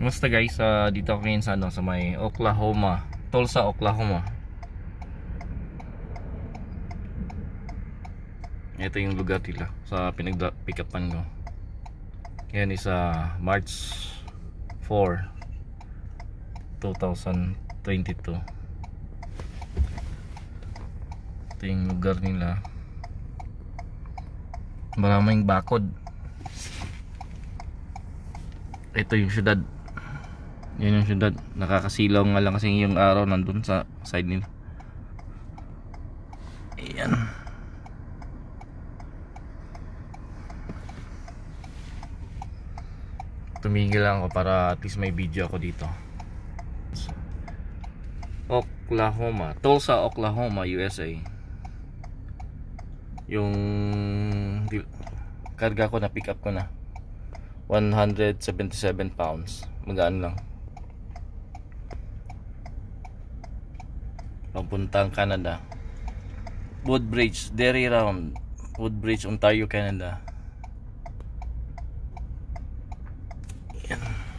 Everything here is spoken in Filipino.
Kumusta guys? Uh, dito ako ngayon sa, ano, sa may Oklahoma. Tulsa, Oklahoma. Ito yung lugar nila sa pinag-pick upan ko. Yan is uh, March 4 2022 Ito yung lugar nila Maraming bakod Ito yung syudad Yan yung syudad. Nakakasilaw nga lang kasi yung araw nandun sa side nila. Ayan. Tumigil lang ako para at least may video ako dito. Oklahoma. Tulsa, Oklahoma, USA yung karga ko na pick up ko na. 177 pounds. Magaan lang papuntang Canada. Woodbridge, Derry Round. Woodbridge, Ontario, Canada. Yan.